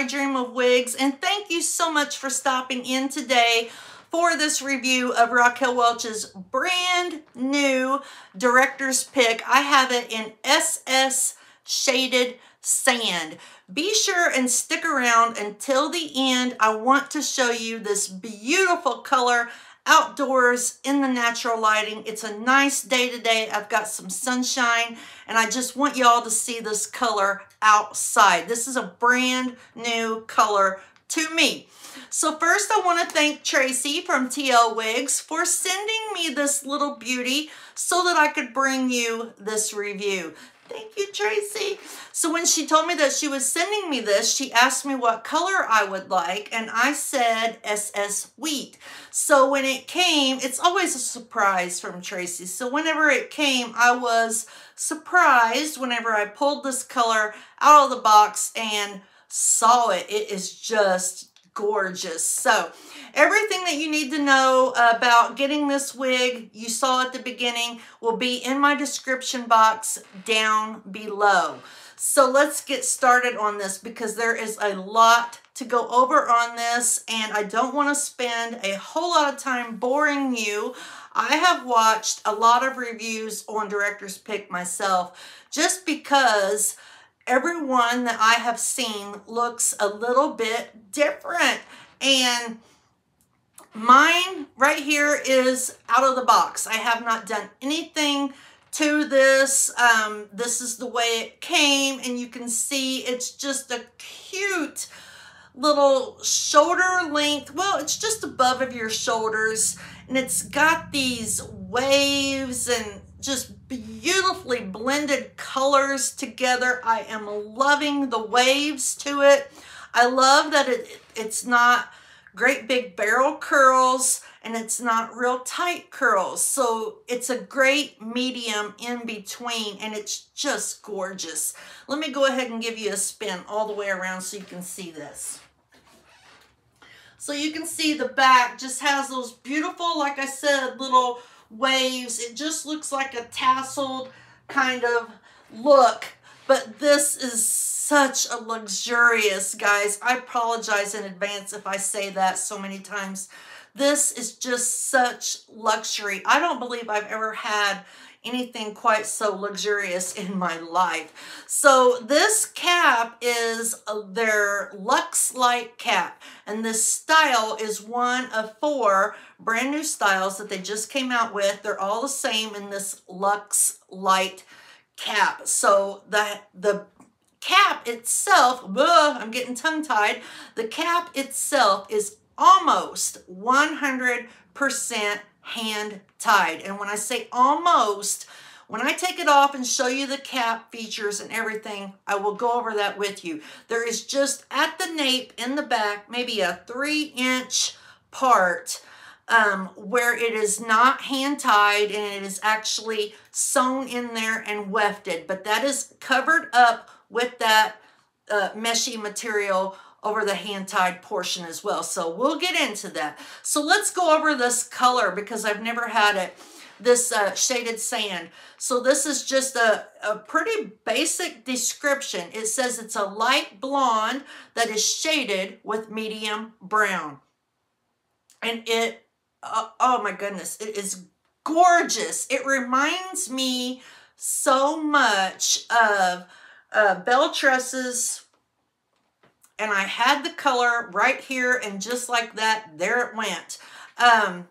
I Dream of Wigs, and thank you so much for stopping in today for this review of Raquel Welch's brand new director's pick. I have it in SS Shaded Sand. Be sure and stick around until the end. I want to show you this beautiful color outdoors in the natural lighting. It's a nice day today. I've got some sunshine and I just want y'all to see this color outside. This is a brand new color to me. So first I want to thank Tracy from TL Wigs for sending me this little beauty so that I could bring you this review. Thank you, Tracy. So when she told me that she was sending me this, she asked me what color I would like, and I said SS Wheat. So when it came, it's always a surprise from Tracy. So whenever it came, I was surprised whenever I pulled this color out of the box and saw it. It is just gorgeous. So everything that you need to know about getting this wig you saw at the beginning will be in my description box down below. So let's get started on this because there is a lot to go over on this and I don't want to spend a whole lot of time boring you. I have watched a lot of reviews on Director's Pick myself just because everyone that I have seen looks a little bit different. And mine right here is out of the box. I have not done anything to this. Um, this is the way it came and you can see it's just a cute little shoulder length. Well, it's just above of your shoulders and it's got these waves and just beautifully blended colors together. I am loving the waves to it. I love that it, it's not great big barrel curls and it's not real tight curls. So it's a great medium in between and it's just gorgeous. Let me go ahead and give you a spin all the way around so you can see this. So you can see the back just has those beautiful, like I said, little waves. It just looks like a tasseled kind of look. But this is such a luxurious, guys. I apologize in advance if I say that so many times. This is just such luxury. I don't believe I've ever had anything quite so luxurious in my life. So this cap is their Luxe Light cap. And this style is one of four brand new styles that they just came out with. They're all the same in this Luxe Light cap. So the, the cap itself, ugh, I'm getting tongue-tied, the cap itself is almost 100% hand tied. And when I say almost, when I take it off and show you the cap features and everything, I will go over that with you. There is just at the nape in the back, maybe a three inch part um, where it is not hand tied and it is actually sewn in there and wefted. But that is covered up with that uh, meshy material over the hand-tied portion as well. So we'll get into that. So let's go over this color because I've never had it, this uh, shaded sand. So this is just a, a pretty basic description. It says it's a light blonde that is shaded with medium brown. And it, uh, oh my goodness, it is gorgeous. It reminds me so much of uh, Belle Tresses and I had the color right here and just like that, there it went. Um,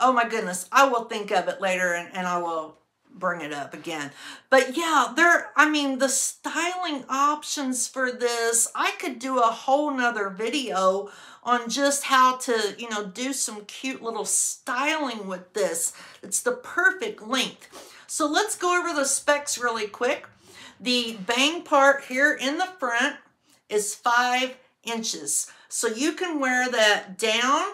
oh my goodness, I will think of it later and, and I will bring it up again. But yeah, there, I mean, the styling options for this, I could do a whole nother video on just how to, you know, do some cute little styling with this. It's the perfect length. So let's go over the specs really quick. The bang part here in the front is five inches. So you can wear that down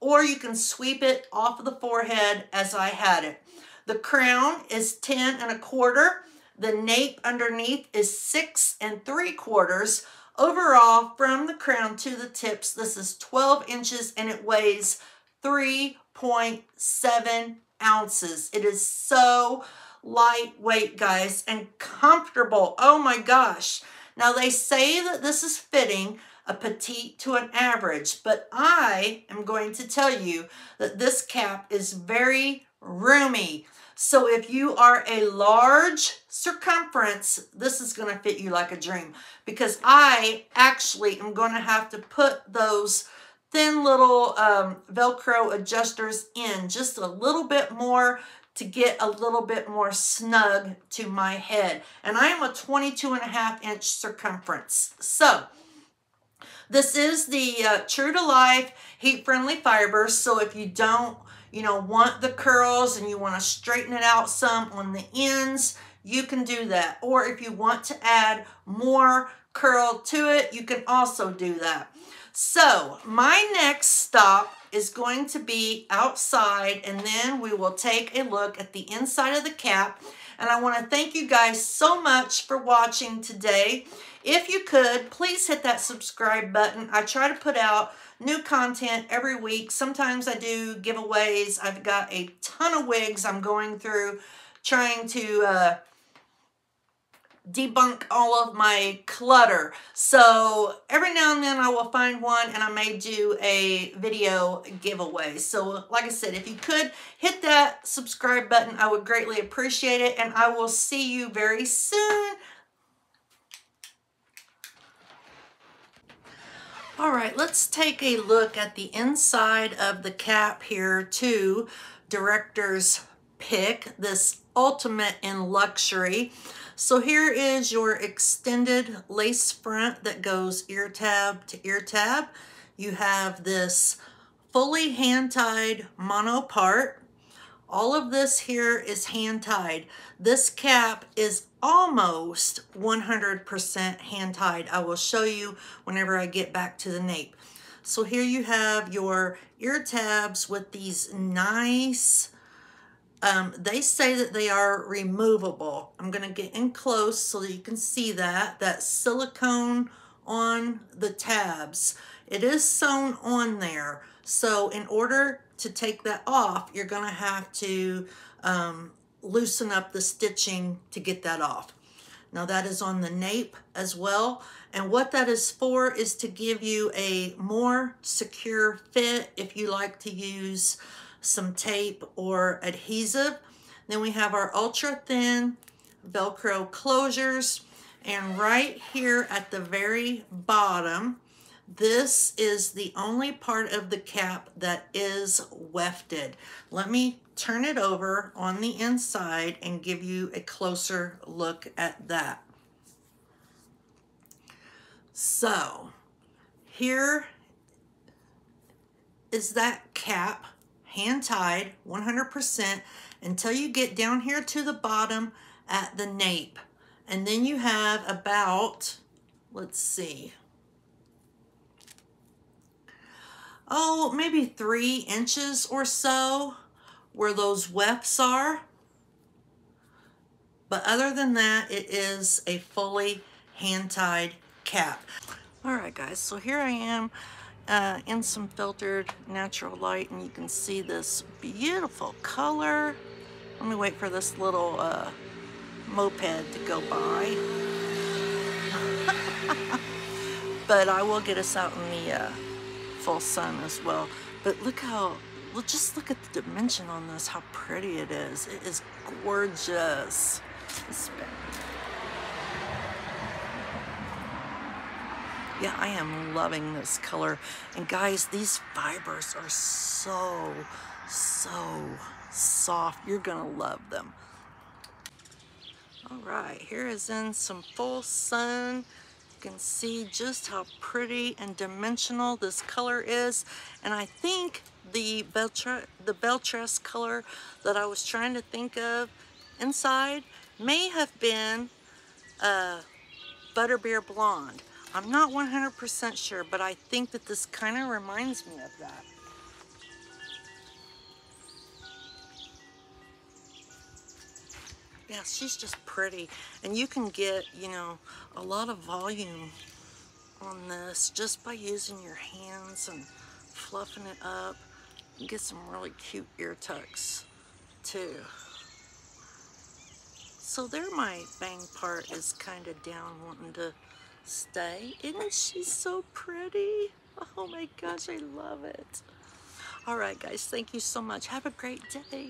or you can sweep it off of the forehead as I had it. The crown is 10 and a quarter. The nape underneath is six and three quarters. Overall, from the crown to the tips, this is 12 inches and it weighs 3.7 ounces. It is so lightweight, guys, and comfortable. Oh my gosh. Now they say that this is fitting a petite to an average, but I am going to tell you that this cap is very roomy. So if you are a large circumference, this is going to fit you like a dream because I actually am going to have to put those thin little um, Velcro adjusters in just a little bit more to get a little bit more snug to my head. And I am a 22 and a half inch circumference. So this is the uh, Tru2Life heat friendly fibers. So if you don't, you know, want the curls and you want to straighten it out some on the ends, you can do that. Or if you want to add more curl to it, you can also do that. So my next stop is going to be outside and then we will take a look at the inside of the cap. And I want to thank you guys so much for watching today. If you could, please hit that subscribe button. I try to put out new content every week. Sometimes I do giveaways. I've got a ton of wigs I'm going through trying to uh, debunk all of my clutter. So every now and then I will find one and I may do a video giveaway. So like I said, if you could hit that subscribe button, I would greatly appreciate it. And I will see you very soon. All right, let's take a look at the inside of the cap here to Director's Pick, this ultimate in luxury. So here is your extended lace front that goes ear tab to ear tab. You have this fully hand-tied mono part. All of this here is hand-tied. This cap is almost 100% hand-tied. I will show you whenever I get back to the nape. So here you have your ear tabs with these nice um, they say that they are removable. I'm going to get in close so you can see that. That silicone on the tabs. It is sewn on there. So in order to take that off, you're going to have to um, loosen up the stitching to get that off. Now that is on the nape as well. And what that is for is to give you a more secure fit if you like to use some tape or adhesive. Then we have our ultra thin Velcro closures. And right here at the very bottom, this is the only part of the cap that is wefted. Let me turn it over on the inside and give you a closer look at that. So here is that cap hand tied 100% until you get down here to the bottom at the nape. And then you have about, let's see, oh, maybe three inches or so where those wefts are. But other than that, it is a fully hand-tied cap. All right, guys, so here I am uh, in some filtered natural light and you can see this beautiful color. Let me wait for this little uh, moped to go by. but I will get us out in the uh, full sun as well. But look how, well just look at the dimension on this, how pretty it is. It is gorgeous. Yeah, I am loving this color. And guys, these fibers are so, so soft. You're gonna love them. All right, here is in some full sun. You can see just how pretty and dimensional this color is. And I think the Beltre the BelleTress color that I was trying to think of inside may have been uh, Butterbeer Blonde. I'm not 100% sure, but I think that this kind of reminds me of that. Yeah, she's just pretty. And you can get, you know, a lot of volume on this just by using your hands and fluffing it up. You get some really cute ear tucks too. So there my bang part is kind of down wanting to stay. Isn't she so pretty? Oh my gosh, I love it. All right, guys, thank you so much. Have a great day.